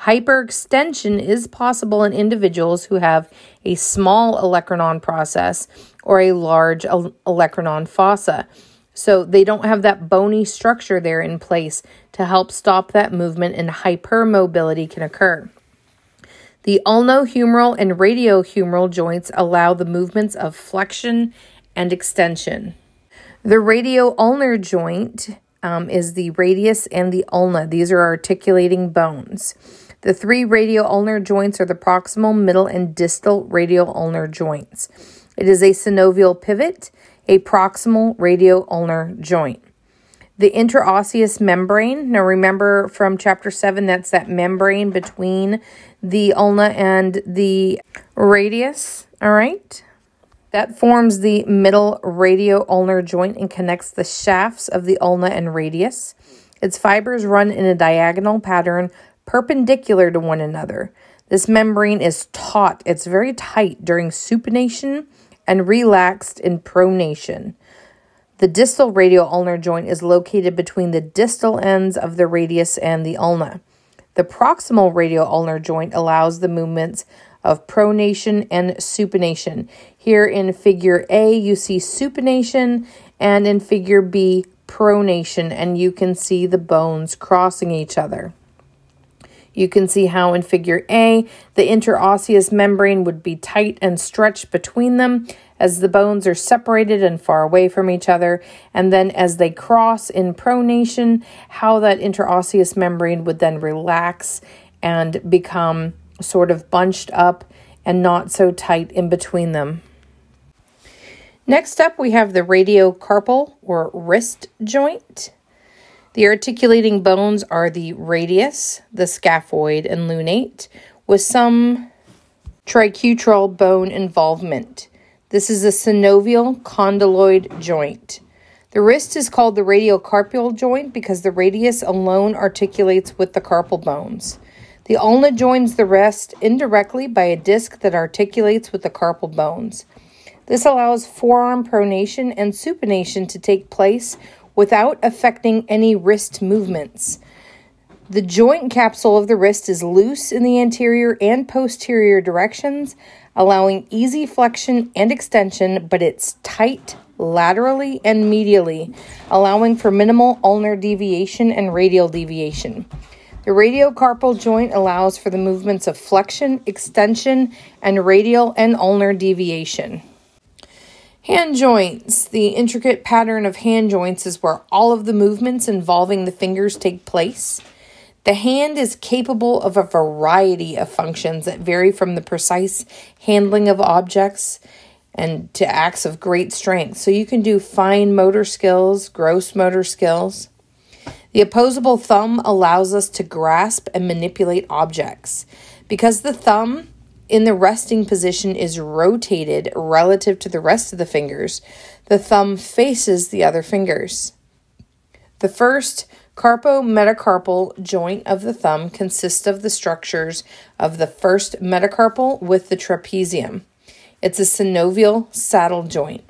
Hyperextension is possible in individuals who have a small olecranon process or a large olecranon fossa. So they don't have that bony structure there in place to help stop that movement and hypermobility can occur. The ulnohumeral and radiohumeral joints allow the movements of flexion and extension. The radioulnar joint um, is the radius and the ulna. These are articulating bones. The three radioulnar joints are the proximal, middle, and distal radioulnar joints. It is a synovial pivot a proximal radioulnar joint. The interosseous membrane, now remember from chapter 7, that's that membrane between the ulna and the radius, all right? That forms the middle radioulnar joint and connects the shafts of the ulna and radius. Its fibers run in a diagonal pattern perpendicular to one another. This membrane is taut, it's very tight during supination and relaxed in pronation. The distal radial ulnar joint is located between the distal ends of the radius and the ulna. The proximal radial ulnar joint allows the movements of pronation and supination. Here in figure A, you see supination, and in figure B, pronation, and you can see the bones crossing each other. You can see how in figure A, the interosseous membrane would be tight and stretched between them as the bones are separated and far away from each other. And then as they cross in pronation, how that interosseous membrane would then relax and become sort of bunched up and not so tight in between them. Next up, we have the radiocarpal or wrist joint. The articulating bones are the radius, the scaphoid, and lunate, with some triquetral bone involvement. This is a synovial condyloid joint. The wrist is called the radiocarpal joint because the radius alone articulates with the carpal bones. The ulna joins the wrist indirectly by a disc that articulates with the carpal bones. This allows forearm pronation and supination to take place without affecting any wrist movements. The joint capsule of the wrist is loose in the anterior and posterior directions, allowing easy flexion and extension, but it's tight laterally and medially, allowing for minimal ulnar deviation and radial deviation. The radiocarpal joint allows for the movements of flexion, extension, and radial and ulnar deviation. Hand joints. The intricate pattern of hand joints is where all of the movements involving the fingers take place. The hand is capable of a variety of functions that vary from the precise handling of objects and to acts of great strength. So you can do fine motor skills, gross motor skills. The opposable thumb allows us to grasp and manipulate objects. Because the thumb in the resting position is rotated relative to the rest of the fingers, the thumb faces the other fingers. The first carpo-metacarpal joint of the thumb consists of the structures of the first metacarpal with the trapezium. It's a synovial saddle joint.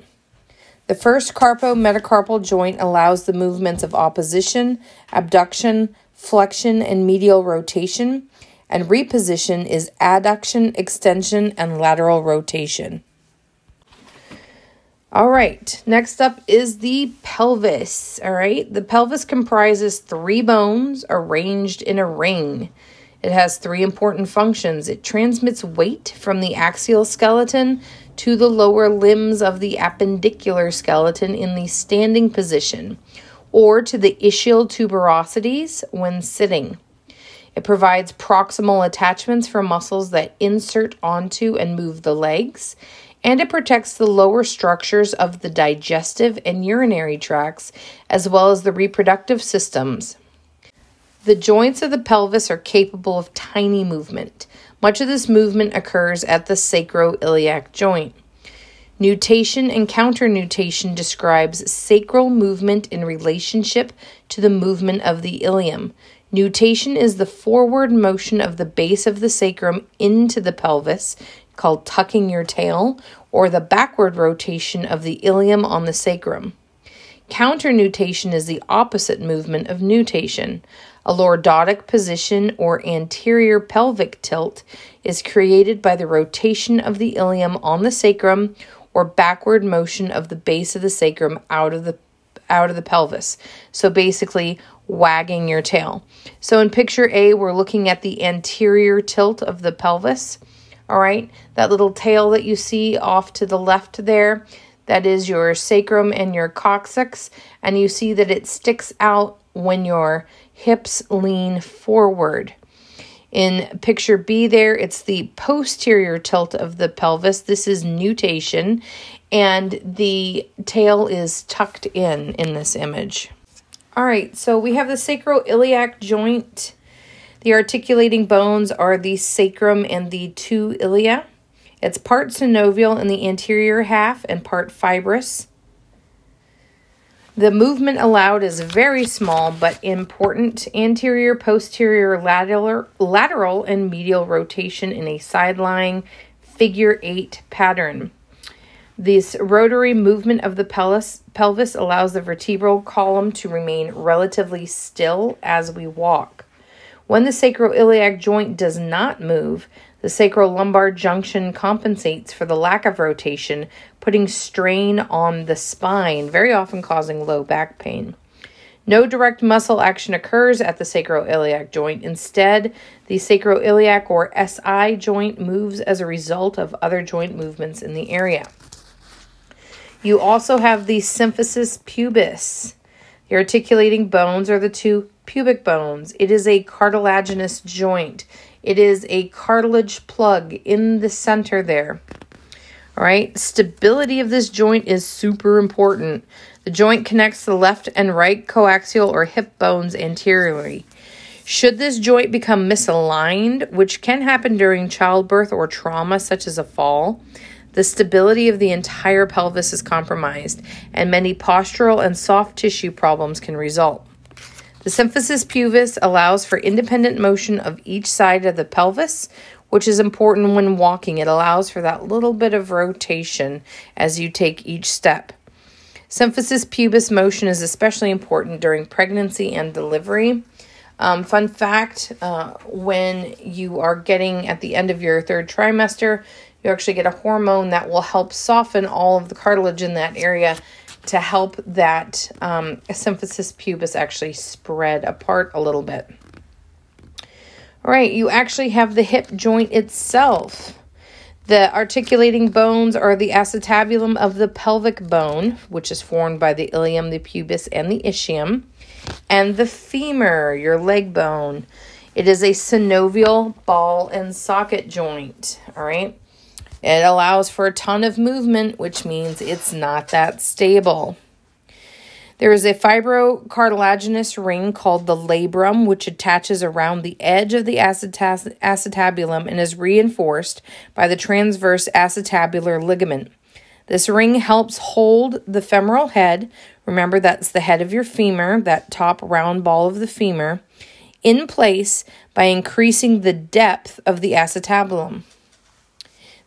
The first carpo-metacarpal joint allows the movements of opposition, abduction, flexion, and medial rotation, and reposition is adduction, extension, and lateral rotation. All right, next up is the pelvis. All right, the pelvis comprises three bones arranged in a ring. It has three important functions. It transmits weight from the axial skeleton to the lower limbs of the appendicular skeleton in the standing position, or to the ischial tuberosities when sitting. It provides proximal attachments for muscles that insert onto and move the legs and it protects the lower structures of the digestive and urinary tracts, as well as the reproductive systems. The joints of the pelvis are capable of tiny movement. Much of this movement occurs at the sacroiliac joint. Nutation and counternutation describes sacral movement in relationship to the movement of the ilium. Nutation is the forward motion of the base of the sacrum into the pelvis called tucking your tail, or the backward rotation of the ilium on the sacrum. Counternutation is the opposite movement of nutation. A lordotic position or anterior pelvic tilt is created by the rotation of the ilium on the sacrum or backward motion of the base of the sacrum out of the out of the pelvis. So basically wagging your tail. So in picture A we're looking at the anterior tilt of the pelvis. All right, that little tail that you see off to the left there, that is your sacrum and your coccyx, and you see that it sticks out when your hips lean forward. In picture B, there, it's the posterior tilt of the pelvis. This is nutation, and the tail is tucked in in this image. All right, so we have the sacroiliac joint the articulating bones are the sacrum and the two ilia. It's part synovial in the anterior half and part fibrous. The movement allowed is very small but important anterior, posterior, lateral, lateral, and medial rotation in a side lying figure eight pattern. This rotary movement of the pelvis, pelvis allows the vertebral column to remain relatively still as we walk. When the sacroiliac joint does not move, the sacrolumbar junction compensates for the lack of rotation, putting strain on the spine, very often causing low back pain. No direct muscle action occurs at the sacroiliac joint. Instead, the sacroiliac or SI joint moves as a result of other joint movements in the area. You also have the symphysis pubis. The articulating bones are the two pubic bones. It is a cartilaginous joint. It is a cartilage plug in the center there. All right, stability of this joint is super important. The joint connects the left and right coxal or hip bones anteriorly. Should this joint become misaligned, which can happen during childbirth or trauma such as a fall, the stability of the entire pelvis is compromised, and many postural and soft tissue problems can result. The symphysis pubis allows for independent motion of each side of the pelvis, which is important when walking. It allows for that little bit of rotation as you take each step. Symphysis pubis motion is especially important during pregnancy and delivery. Um, fun fact uh, when you are getting at the end of your third trimester, you actually get a hormone that will help soften all of the cartilage in that area to help that um, symphysis pubis actually spread apart a little bit. All right, you actually have the hip joint itself. The articulating bones are the acetabulum of the pelvic bone, which is formed by the ilium, the pubis, and the ischium, and the femur, your leg bone. It is a synovial ball and socket joint. All right. It allows for a ton of movement, which means it's not that stable. There is a fibrocartilaginous ring called the labrum, which attaches around the edge of the acetabulum and is reinforced by the transverse acetabular ligament. This ring helps hold the femoral head. Remember, that's the head of your femur, that top round ball of the femur, in place by increasing the depth of the acetabulum.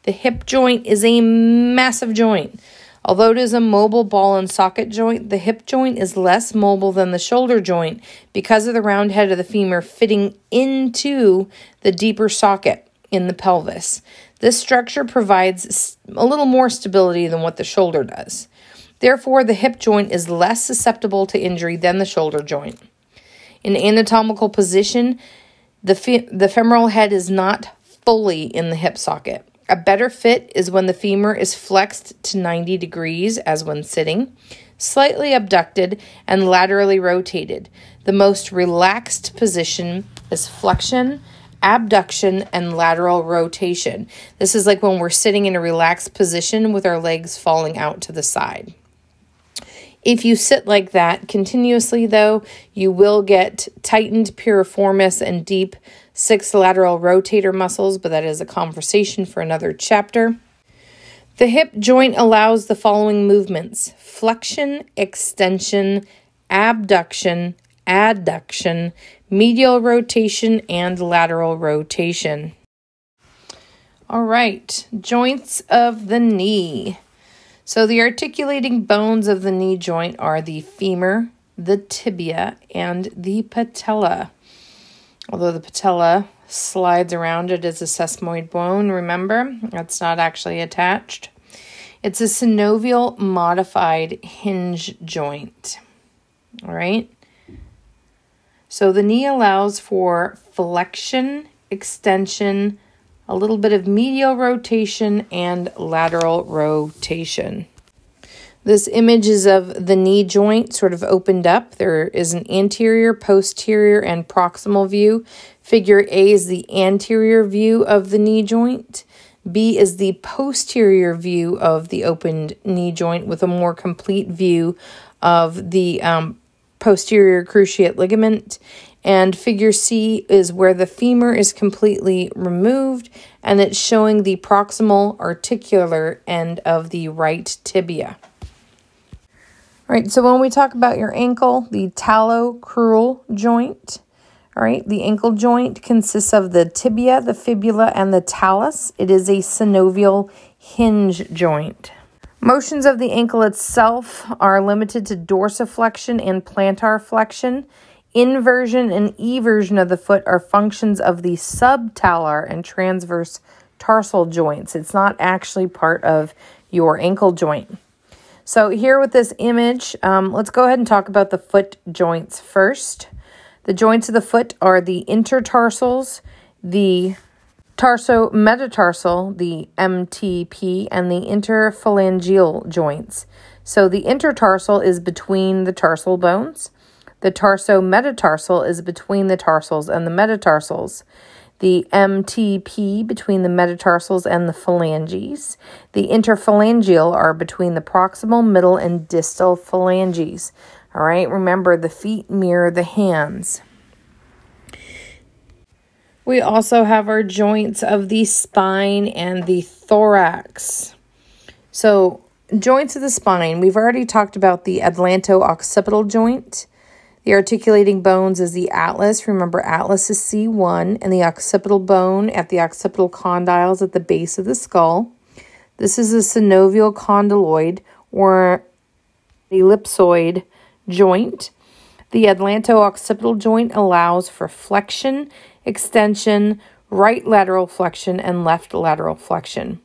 The hip joint is a massive joint. Although it is a mobile ball and socket joint, the hip joint is less mobile than the shoulder joint because of the round head of the femur fitting into the deeper socket in the pelvis. This structure provides a little more stability than what the shoulder does. Therefore, the hip joint is less susceptible to injury than the shoulder joint. In anatomical position, the, fe- the femoral head is not fully in the hip socket. A better fit is when the femur is flexed to 90 degrees as when sitting, slightly abducted, and laterally rotated. The most relaxed position is flexion, abduction, and lateral rotation. This is like when we're sitting in a relaxed position with our legs falling out to the side. If you sit like that continuously, though, you will get tightened piriformis and deep six lateral rotator muscles, but that is a conversation for another chapter. The hip joint allows the following movements flexion, extension, abduction, adduction, medial rotation, and lateral rotation. All right, joints of the knee. So, the articulating bones of the knee joint are the femur, the tibia, and the patella. Although the patella slides around it as a sesamoid bone, remember, that's not actually attached. It's a synovial modified hinge joint. All right. So the knee allows for flexion, extension, a little bit of medial rotation, and lateral rotation. This image is of the knee joint sort of opened up. There is an anterior, posterior, and proximal view. Figure A is the anterior view of the knee joint. B is the posterior view of the opened knee joint with a more complete view of the um, posterior cruciate ligament. And figure C is where the femur is completely removed and it's showing the proximal articular end of the right tibia. All right, so when we talk about your ankle, the talocrural joint, all right, the ankle joint consists of the tibia, the fibula, and the talus. It is a synovial hinge joint. Motions of the ankle itself are limited to dorsiflexion and plantar flexion. Inversion and eversion of the foot are functions of the subtalar and transverse tarsal joints. It's not actually part of your ankle joint. So here with this image, um, let's go ahead and talk about the foot joints first. The joints of the foot are the intertarsals, the tarsometatarsal, the MTP, and the interphalangeal joints. So the intertarsal is between the tarsal bones. The tarsometatarsal is between the tarsals and the metatarsals. The MTP between the metatarsals and the phalanges. The interphalangeal are between the proximal, middle, and distal phalanges. All right, remember the feet mirror the hands. We also have our joints of the spine and the thorax. So, joints of the spine, we've already talked about the atlanto-occipital joint. The articulating bones is the atlas. Remember, atlas is C1, and the occipital bone at the occipital condyles at the base of the skull. This is a synovial condyloid or ellipsoid joint. The atlanto-occipital joint allows for flexion extension, right lateral flexion, and left lateral flexion.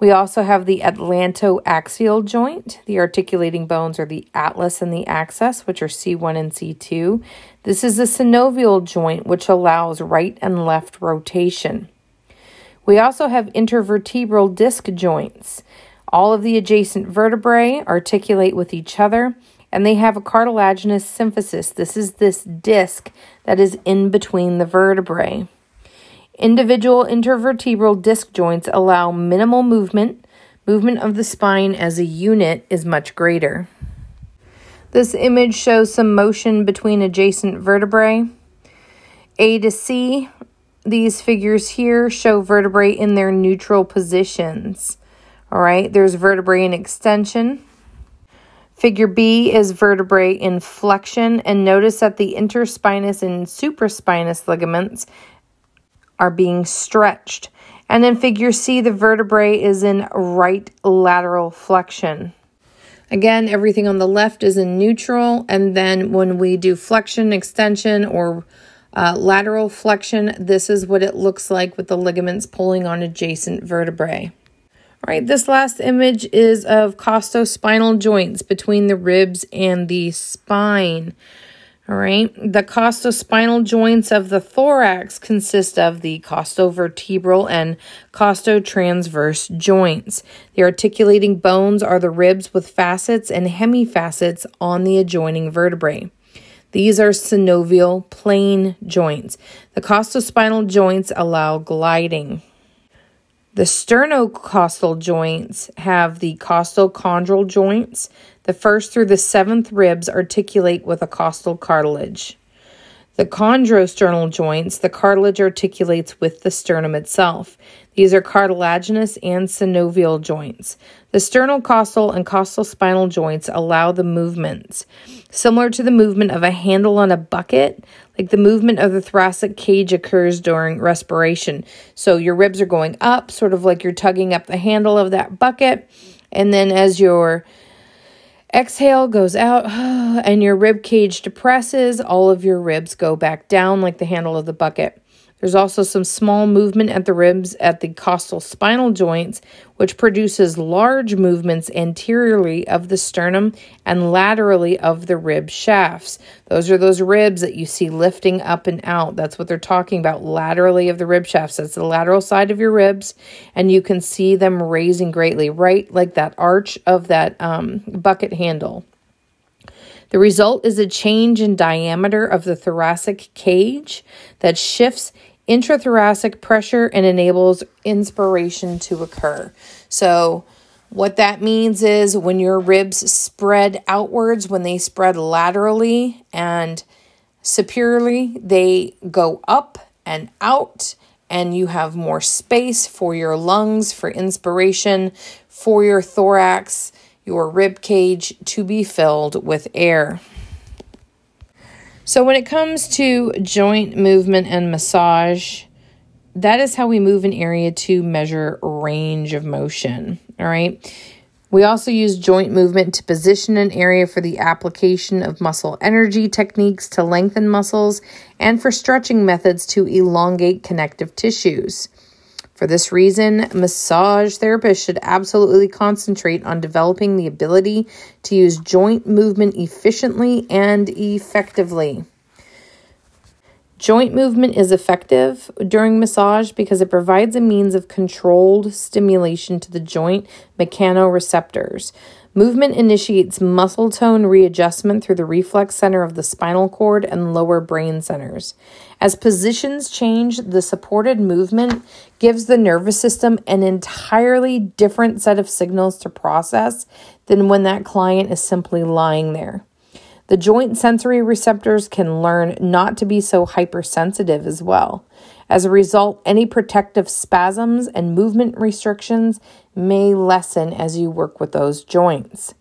We also have the atlantoaxial joint. The articulating bones are the atlas and the axis, which are C1 and C2. This is the synovial joint, which allows right and left rotation. We also have intervertebral disc joints. All of the adjacent vertebrae articulate with each other and they have a cartilaginous symphysis. This is this disc that is in between the vertebrae. Individual intervertebral disc joints allow minimal movement. Movement of the spine as a unit is much greater. This image shows some motion between adjacent vertebrae. A to C, these figures here show vertebrae in their neutral positions. All right, there's vertebrae in extension. Figure B is vertebrae in flexion, and notice that the interspinous and supraspinous ligaments are being stretched. And in figure C, the vertebrae is in right lateral flexion. Again, everything on the left is in neutral, and then when we do flexion, extension, or uh, lateral flexion, this is what it looks like with the ligaments pulling on adjacent vertebrae. All right, this last image is of costospinal joints between the ribs and the spine. All right, the costospinal joints of the thorax consist of the costovertebral and costotransverse joints. The articulating bones are the ribs with facets and hemifacets on the adjoining vertebrae. These are synovial plane joints. The costospinal joints allow gliding. The sternocostal joints have the costochondral joints. The first through the seventh ribs articulate with a costal cartilage. The chondrosternal joints, the cartilage articulates with the sternum itself. These are cartilaginous and synovial joints. The sternocostal and costal spinal joints allow the movements. Similar to the movement of a handle on a bucket, like the movement of the thoracic cage occurs during respiration. So your ribs are going up, sort of like you're tugging up the handle of that bucket. And then as your exhale goes out and your rib cage depresses, all of your ribs go back down like the handle of the bucket. There's also some small movement at the ribs at the costal spinal joints, which produces large movements anteriorly of the sternum and laterally of the rib shafts. Those are those ribs that you see lifting up and out. That's what they're talking about laterally of the rib shafts. That's the lateral side of your ribs, and you can see them raising greatly, right like that arch of that um, bucket handle. The result is a change in diameter of the thoracic cage that shifts intrathoracic pressure and enables inspiration to occur. So, what that means is when your ribs spread outwards, when they spread laterally and superiorly, they go up and out, and you have more space for your lungs, for inspiration, for your thorax, your rib cage to be filled with air. So, when it comes to joint movement and massage, that is how we move an area to measure range of motion. All right. We also use joint movement to position an area for the application of muscle energy techniques to lengthen muscles and for stretching methods to elongate connective tissues. For this reason, massage therapists should absolutely concentrate on developing the ability to use joint movement efficiently and effectively. Joint movement is effective during massage because it provides a means of controlled stimulation to the joint mechanoreceptors. Movement initiates muscle tone readjustment through the reflex center of the spinal cord and lower brain centers. As positions change, the supported movement gives the nervous system an entirely different set of signals to process than when that client is simply lying there. The joint sensory receptors can learn not to be so hypersensitive as well. As a result, any protective spasms and movement restrictions may lessen as you work with those joints.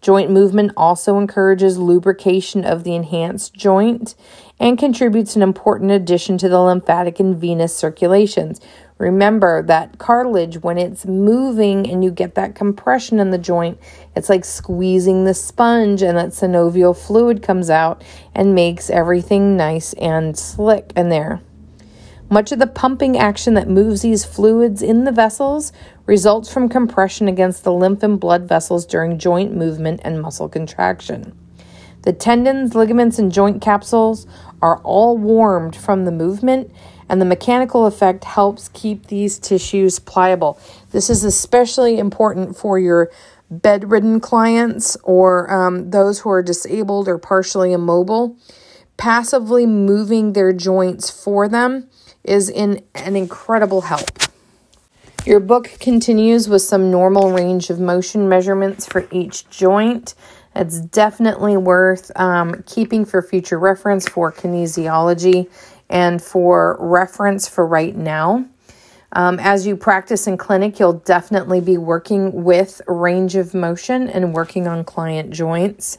Joint movement also encourages lubrication of the enhanced joint and contributes an important addition to the lymphatic and venous circulations. Remember that cartilage, when it's moving and you get that compression in the joint, it's like squeezing the sponge, and that synovial fluid comes out and makes everything nice and slick in there. Much of the pumping action that moves these fluids in the vessels results from compression against the lymph and blood vessels during joint movement and muscle contraction. The tendons, ligaments, and joint capsules are all warmed from the movement, and the mechanical effect helps keep these tissues pliable. This is especially important for your bedridden clients or um, those who are disabled or partially immobile. Passively moving their joints for them is in an incredible help. Your book continues with some normal range of motion measurements for each joint. It's definitely worth um, keeping for future reference for kinesiology and for reference for right now. Um, as you practice in clinic, you'll definitely be working with range of motion and working on client joints.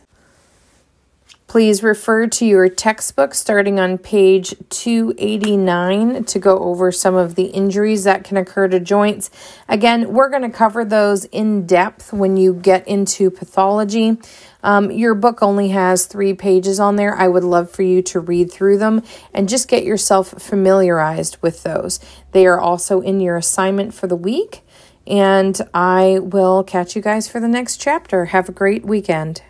Please refer to your textbook starting on page 289 to go over some of the injuries that can occur to joints. Again, we're going to cover those in depth when you get into pathology. Um, your book only has three pages on there. I would love for you to read through them and just get yourself familiarized with those. They are also in your assignment for the week. And I will catch you guys for the next chapter. Have a great weekend.